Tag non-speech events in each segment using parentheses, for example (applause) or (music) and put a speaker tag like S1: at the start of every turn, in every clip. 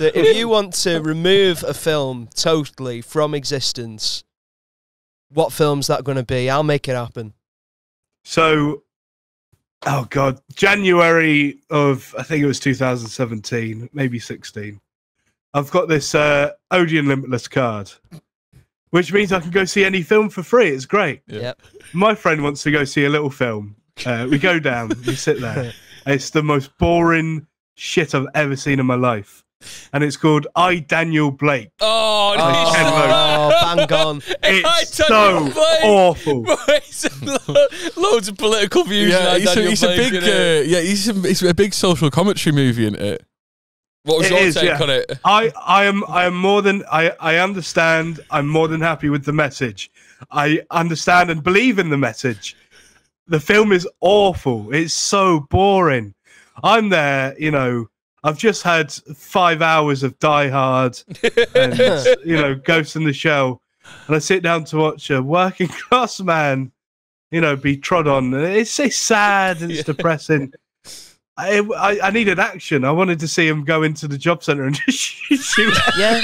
S1: So if you want to remove a film totally from existence, what film's that going to be? I'll make it happen.
S2: So, oh god, January of I think it was 2017, maybe 16. I've got this uh, Odeon Limitless card, which means I can go see any film for free. It's great.
S1: Yep.
S2: My friend wants to go see a little film. Uh, we go down, we sit there. (laughs) It's the most boring shit I've ever seen in my life, and it's called I Daniel Blake.
S3: Oh,
S1: Oh,
S2: Ken Loach.
S1: bang on. (laughs)
S2: It's
S3: I
S2: so
S3: Blake.
S2: awful. (laughs)
S3: It's loads of political views.
S4: Yeah,
S3: in
S4: he's a,
S3: Daniel
S4: he's a big, uh, yeah, he's a, it's a big social commentary movie, isn't it?
S3: what was
S2: it
S3: your
S2: is,
S3: take
S2: yeah.
S3: on it?
S2: I, I am I am more than I, I understand I'm more than happy with the message. I understand and believe in the message. The film is awful. It's so boring. I'm there, you know, I've just had five hours of Die Hard and (laughs) you know, Ghost in the Shell. And I sit down to watch a working (laughs) class man, you know, be trod on. It's, it's sad and it's (laughs)
S3: Yeah.
S2: depressing. I, I, I needed action. I wanted to see him go into the job centre and just shoot.
S1: Yeah.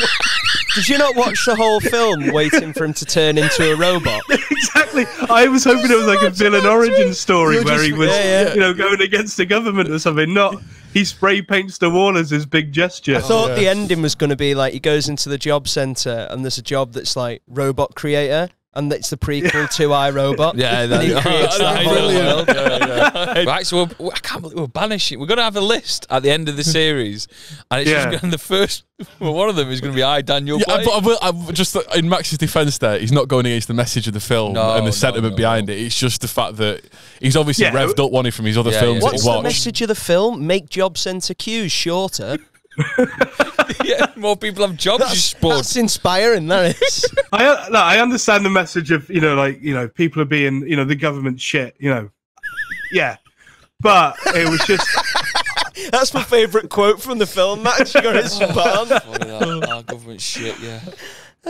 S1: Did you not watch the whole film waiting for him to turn into a robot? (laughs)
S2: exactly. I was hoping it was like a villain origin story
S1: You're
S2: where
S1: just-
S2: he was,
S1: yeah, yeah.
S2: you know, going against the government or something. Not he spray paints the wall as his big gesture.
S1: I thought the ending was going to be like he goes into the job center and there's a job that's like robot creator and it's the prequel to iRobot. (laughs)
S3: Yeah,
S1: And he (laughs) creates that whole world.
S3: right, so we're, I can't believe we're banishing. We're going to have a list at the end of the (laughs) series, and it's
S2: Yeah.
S3: just going the first. Well, one of them is going to be I Daniel.
S4: Yeah,
S3: Blake.
S4: but I will, I will- just in Max's defense, there, he's not going against the message of the film
S3: No,
S4: and
S3: no,
S4: the sentiment
S3: no,
S4: behind
S3: no.
S4: it. It's just the fact that he's obviously
S2: Yeah.
S4: revved up one from his other
S3: Yeah,
S4: films
S3: yeah.
S4: that
S1: What's
S4: he
S1: the message of the film? Make job center queues shorter. (laughs)
S3: yeah, more people have jobs. you
S1: That's,
S3: spud.
S1: that's inspiring, that is. (laughs)
S2: I uh, no, I understand the message of you know, like you know, people are being you know, the government shit. You know, yeah, but it was just (laughs)
S1: That's my favourite quote from the film, Max. You got it spot on.
S3: Our government shit. Yeah.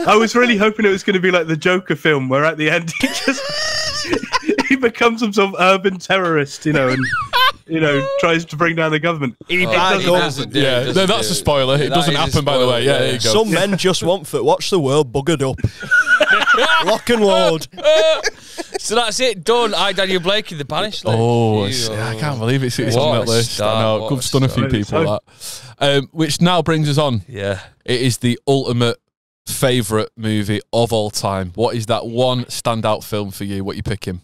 S2: I was really hoping it was going to be like the Joker film, where at the end he just he becomes some sort of urban terrorist, you know, and you know tries to bring down the government.
S1: He
S3: Oh,
S1: bad
S3: he doesn't do
S4: Yeah,
S3: doesn't
S4: no, that's a spoiler. It
S3: That
S4: doesn't
S3: is a
S4: happen, by the way.
S3: spoiler,
S4: Yeah, there you go.
S1: Some men (laughs) just want to watch the world buggered up. Lock and load. (laughs)
S3: So that's it. Done. I Daniel Blake in the banished list.
S4: Oh,
S3: You-
S4: I can't believe it's, it's on
S3: a
S4: that list.
S3: start,
S4: I know,
S3: what
S4: could
S3: a
S4: stun a few people. That, um, which now brings us on.
S3: Yeah.
S4: It is the ultimate favorite movie of all time. What is that one standout film for you? What you picking?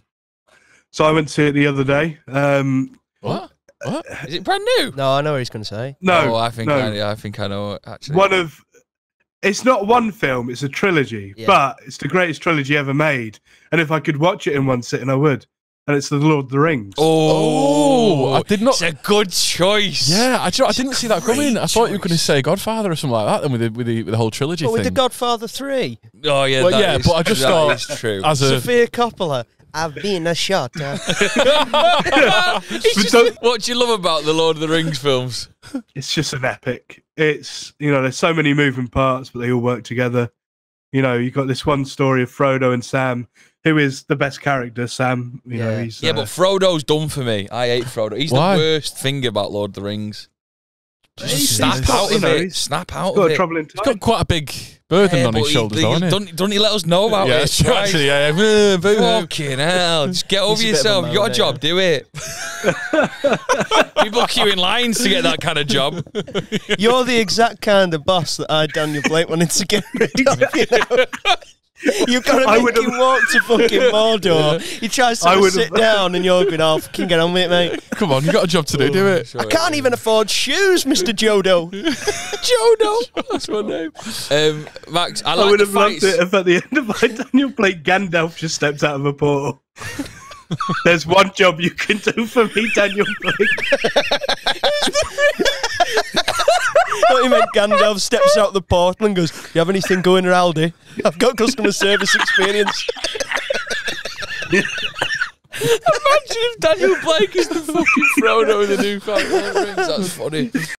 S2: So I went to see it the other day. Um,
S4: What? What?
S3: Is it brand new?
S1: No, I know what he's going to say.
S2: no,
S3: Oh, I think
S2: no.
S3: I, I think I know. Actually,
S2: one of it's not one film it's a trilogy
S1: Yeah.
S2: but it's the greatest trilogy ever made and if i could watch it in one sitting i would and it's the lord of the rings
S4: Oh, oh I did not.
S3: It's a good choice.
S4: Yeah, I, you know, I didn't see that coming. I thought you were going to say Godfather or something like that. Then with the with the, with the whole trilogy
S1: But with The. Godfather 3,
S3: Oh yeah.
S4: Well,
S3: that
S4: yeah,
S3: is-
S4: but I just
S3: that
S4: thought
S3: is true.
S4: as a
S1: Sofia Coppola, I've been a shot. uh, (laughs)
S3: It's just- what do you love about the Lord of the Rings films?
S2: it's just an epic it's you know there's so many moving parts but they all work together you know you got this one story of frodo and sam who is the best character sam you know
S1: Yeah.
S2: he's
S3: Yeah,
S2: uh,
S3: but Frodo's done for me. I hate Frodo. He's
S4: Why?
S3: the worst thing about Lord of the Rings. Just
S2: He's-
S3: snap
S2: he's got-
S3: out
S2: you
S3: of
S2: know,
S3: it.
S2: he's-
S3: Snap out
S2: got
S3: of it.
S2: trouble in
S4: he's
S2: time
S4: got quite a big burden
S3: Yeah,
S4: on
S3: but
S4: his
S3: he-
S4: shoulders,
S3: he-
S4: though, isn't he?
S3: Don't, don't he let us know about
S4: yeah,
S3: it?
S4: that's true, actually. Yeah, yeah. Boo.
S3: Fucking hell. Just get (laughs) over
S1: a bit of a
S3: yourself. You got a job,
S1: yeah.
S3: do it. (laughs) People queue in lines to get that kind of job.
S1: You're the exact kind of boss that I, Daniel Blake, wanted to get rid of. You know? (laughs) You've got to
S2: I
S1: make
S2: would've-
S1: him walk to fucking Mordor. He tries to
S2: I
S1: have a
S2: would've-
S1: sit down, and you're going, "Oh, fucking get on with it, mate." (laughs)
S4: Come on, you've got a job to do. Do it.
S1: I can't even afford shoes, Mister Jodo. (laughs)
S3: Jodo. That's my name. Um, Max, I
S2: I would
S3: the
S2: have loved it if at the end of my (laughs) Daniel Blake Gandalf just stepped out of a portal. There's one job you can do for me, Daniel Blake.
S1: You make Gandalf steps out the portal and goes, "You have anything going, Aldi? Eh? I've got customer service experience."
S3: Imagine if Daniel Blake is the fucking Frodo in the new Lord Rings. That's funny.